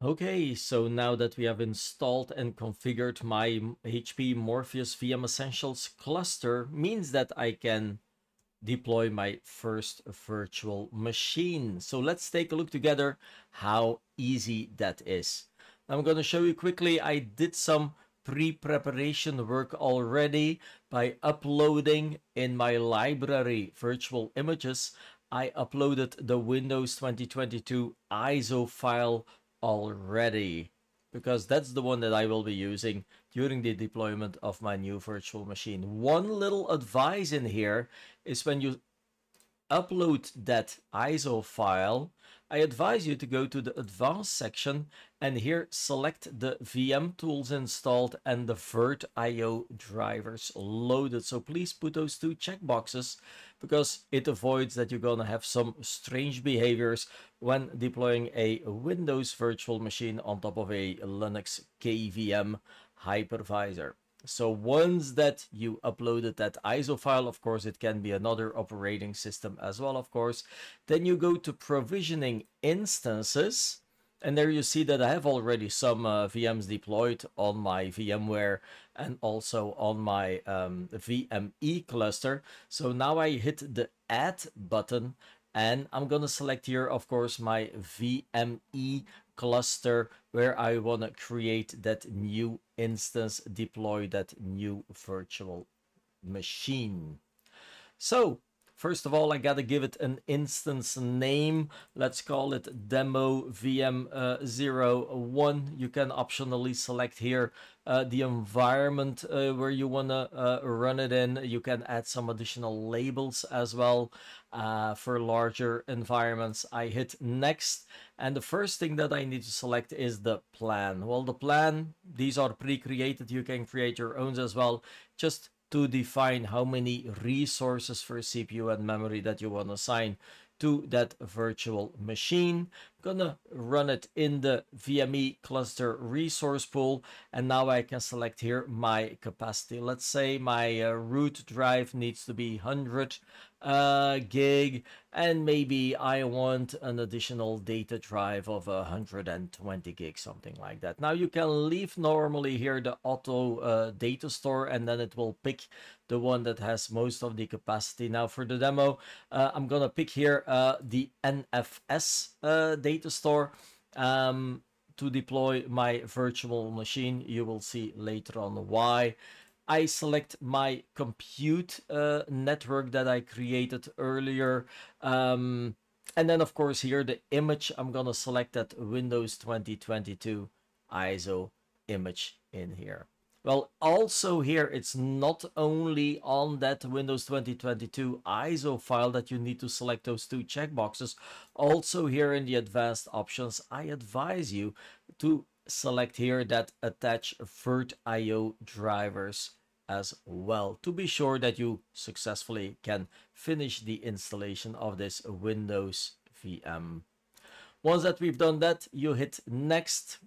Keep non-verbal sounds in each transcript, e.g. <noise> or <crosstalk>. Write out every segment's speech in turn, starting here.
Okay, so now that we have installed and configured my HP Morpheus VM Essentials cluster means that I can deploy my first virtual machine. So let's take a look together how easy that is. I'm going to show you quickly. I did some pre-preparation work already by uploading in my library virtual images. I uploaded the Windows 2022 ISO file already because that's the one that I will be using during the deployment of my new virtual machine. One little advice in here is when you upload that ISO file, I advise you to go to the advanced section and here select the VM tools installed and the VirtIO drivers loaded. So please put those two checkboxes because it avoids that you're going to have some strange behaviors when deploying a Windows virtual machine on top of a Linux KVM hypervisor. So once that you uploaded that ISO file, of course, it can be another operating system as well, of course. Then you go to provisioning instances. And there you see that I have already some uh, VMs deployed on my VMware and also on my um, VME cluster. So now I hit the add button and I'm going to select here, of course, my VME cluster where I want to create that new instance, deploy that new virtual machine. So First of all, I gotta give it an instance name. Let's call it demo VM uh, 01. You can optionally select here uh, the environment uh, where you wanna uh, run it in. You can add some additional labels as well uh, for larger environments. I hit next and the first thing that I need to select is the plan. Well, the plan, these are pre-created. You can create your own as well. Just to define how many resources for CPU and memory that you want to assign to that virtual machine. Gonna run it in the VME cluster resource pool. And now I can select here my capacity. Let's say my uh, root drive needs to be 100 uh, gig. And maybe I want an additional data drive of 120 gig something like that. Now you can leave normally here the auto uh, data store and then it will pick the one that has most of the capacity. Now for the demo uh, I'm gonna pick here uh, the NFS uh, data store um, to deploy my virtual machine you will see later on why I select my compute uh, network that I created earlier. Um, and then of course here the image, I'm gonna select that Windows 2022 ISO image in here. Well, also here, it's not only on that Windows 2022 ISO file that you need to select those two checkboxes. Also here in the advanced options, I advise you to select here that attach VirtIO drivers as well to be sure that you successfully can finish the installation of this Windows VM. Once that we've done that, you hit next.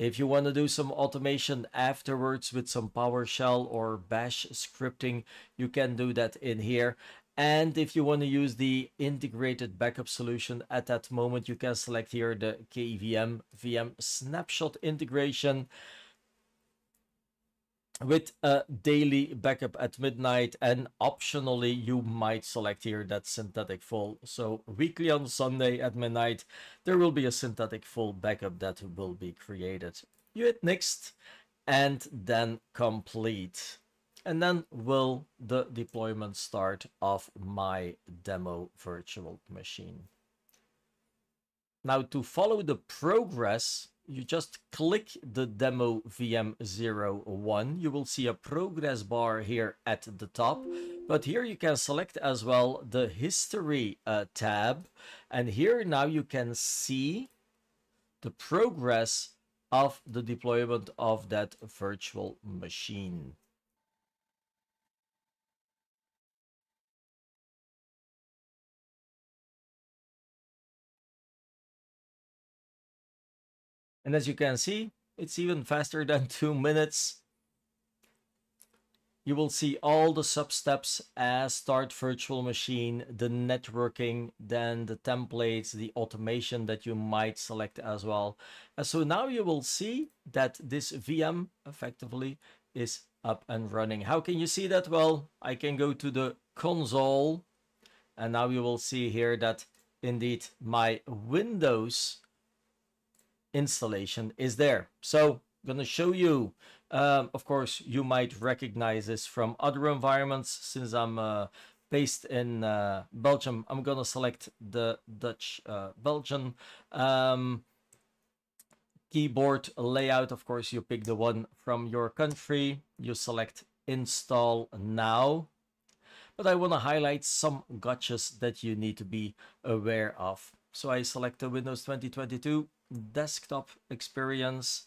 If you want to do some automation afterwards with some PowerShell or Bash scripting, you can do that in here. And if you want to use the integrated backup solution at that moment, you can select here the KVM VM snapshot integration with a daily backup at midnight and optionally you might select here that synthetic full. So weekly on sunday at midnight there will be a synthetic full backup that will be created. You hit next and then complete. And then will the deployment start of my demo virtual machine. Now to follow the progress you just click the demo VM01. You will see a progress bar here at the top. But here you can select as well the history uh, tab. And here now you can see the progress of the deployment of that virtual machine. And as you can see, it's even faster than <laughs> two minutes. you will see all the sub steps as start virtual machine, the networking, then the templates, the automation that you might select as well. And so now you will see that this VM effectively is up and running. How can you see that? Well, I can go to the console and now you will see here that indeed my Windows installation is there. So I'm going to show you um, of course, you might recognize this from other environments. Since I'm uh, based in uh, Belgium, I'm gonna select the Dutch uh, Belgian um, keyboard layout. Of course, you pick the one from your country. You select install now. But I want to highlight some gotchas that you need to be aware of. So I select the Windows 2022 desktop experience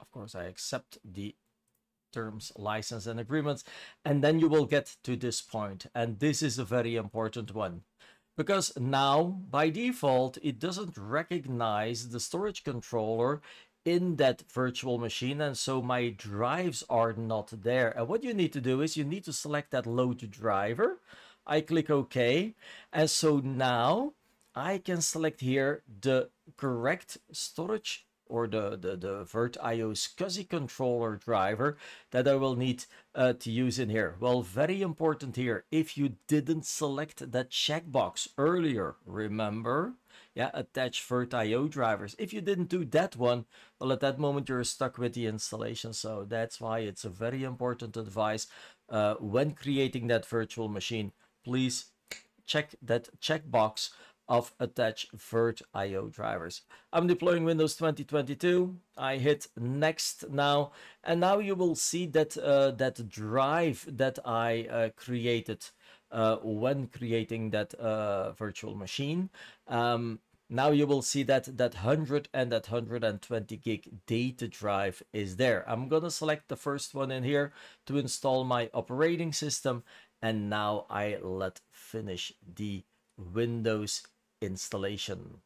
Of course, I accept the terms, license, and agreements. And then you will get to this point. And this is a very important one. Because now, by default, it doesn't recognize the storage controller in that virtual machine. And so my drives are not there. And what you need to do is you need to select that load driver. I click OK. And so now I can select here the correct storage or the, the, the VirtIO SCSI controller driver that I will need uh, to use in here. Well, very important here, if you didn't select that checkbox earlier, remember? Yeah, attach VirtIO drivers. If you didn't do that one, well, at that moment you're stuck with the installation. So that's why it's a very important advice uh, when creating that virtual machine. Please check that checkbox of attach VirtIO drivers. I'm deploying Windows 2022. I hit next now, and now you will see that uh, that drive that I uh, created uh, when creating that uh, virtual machine. Um, now you will see that that 100 and that 120 gig data drive is there. I'm gonna select the first one in here to install my operating system, and now I let finish the Windows installation.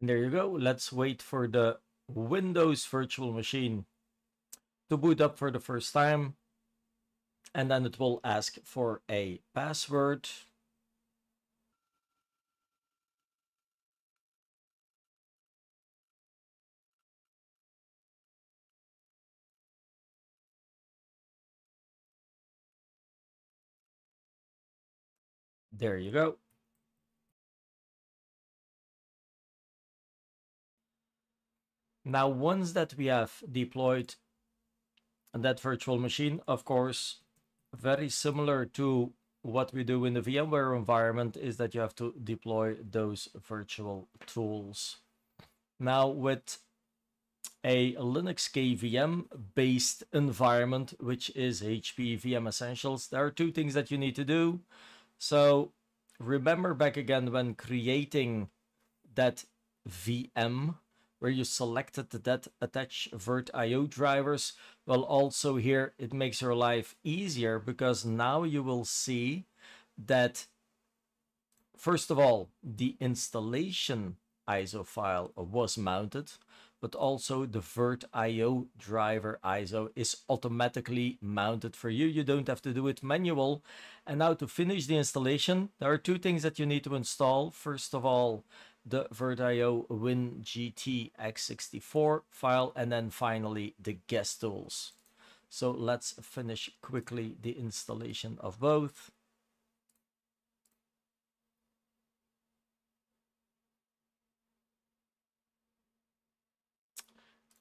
And there you go. Let's wait for the Windows Virtual Machine to boot up for the first time. And then it will ask for a password. There you go. Now, once that we have deployed that virtual machine, of course, very similar to what we do in the VMware environment is that you have to deploy those virtual tools. Now with a Linux KVM based environment, which is HP VM Essentials, there are two things that you need to do. So remember back again when creating that VM where you selected that attach VirtIO drivers. Well, also here, it makes your life easier because now you will see that, first of all, the installation ISO file was mounted, but also the VirtIO driver ISO is automatically mounted for you. You don't have to do it manual. And now to finish the installation, there are two things that you need to install. First of all, the VirtIO WinGT x64 file, and then finally the guest tools. So let's finish quickly the installation of both.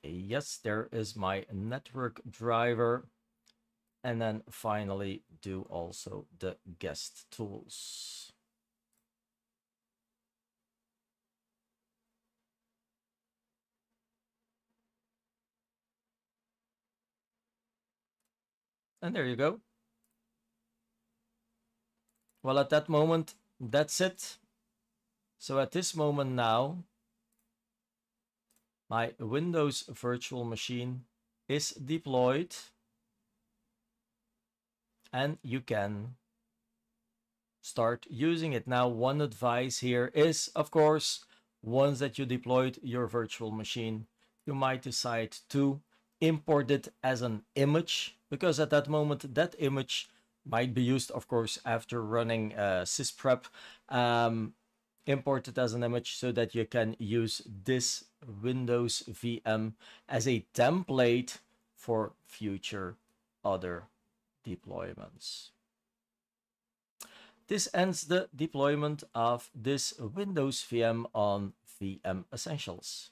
Yes, there is my network driver. And then finally do also the guest tools. And there you go. Well, at that moment, that's it. So at this moment now, my Windows virtual machine is deployed and you can start using it. Now, one advice here is, of course, once that you deployed your virtual machine, you might decide to import it as an image because at that moment that image might be used of course after running uh, sysprep um, import it as an image so that you can use this windows vm as a template for future other deployments. This ends the deployment of this windows vm on vm essentials